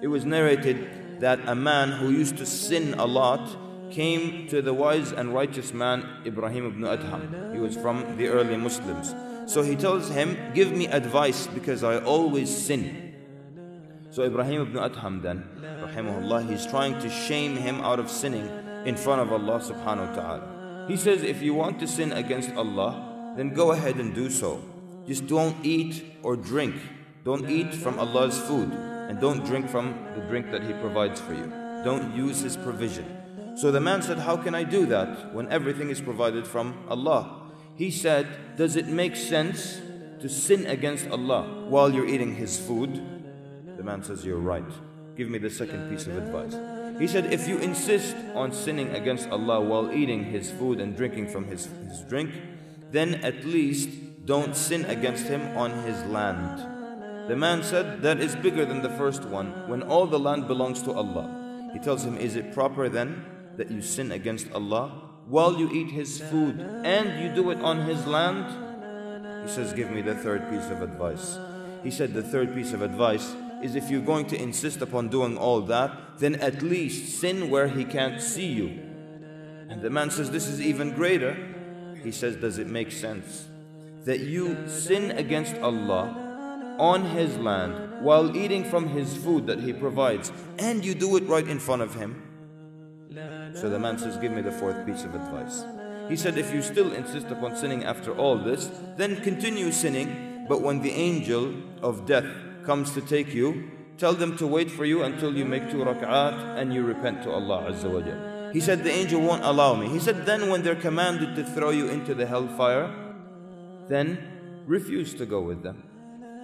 It was narrated that a man who used to sin a lot came to the wise and righteous man Ibrahim ibn Adham. He was from the early Muslims. So he tells him, Give me advice because I always sin. So Ibrahim ibn Adham then, rahimahullah, he's trying to shame him out of sinning in front of Allah subhanahu wa ta'ala. He says, If you want to sin against Allah, then go ahead and do so. Just don't eat or drink. Don't eat from Allah's food and don't drink from the drink that He provides for you. Don't use His provision. So the man said, How can I do that when everything is provided from Allah? He said, Does it make sense to sin against Allah while you're eating His food? The man says, You're right. Give me the second piece of advice. He said, If you insist on sinning against Allah while eating His food and drinking from His, his drink, then at least don't sin against Him on His land. The man said, That is bigger than the first one when all the land belongs to Allah. He tells him, Is it proper then that you sin against Allah while you eat His food and you do it on His land? He says, Give me the third piece of advice. He said, The third piece of advice is if you're going to insist upon doing all that, then at least sin where He can't see you. And the man says, This is even greater. He says, Does it make sense that you sin against Allah on His land while eating from His food that He provides and you do it right in front of Him? So the man says, Give me the fourth piece of advice. He said, If you still insist upon sinning after all this, then continue sinning, but when the angel of death comes to take you, tell them to wait for you until you make two rak'at and you repent to Allah Azza wa Jal. He said, The angel won't allow me. He said, Then when they're commanded to throw you into the hellfire, then refuse to go with them.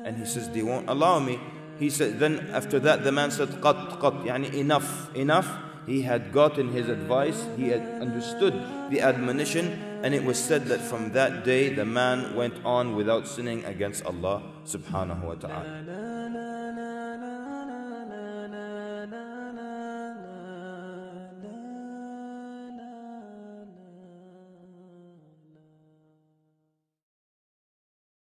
And he says, They won't allow me. He said, Then after that, the man said, Qat, qat, yani enough, enough he had gotten his advice, he had understood the admonition, and it was said that from that day the man went on without sinning against Allah subhanahu wa ta'ala.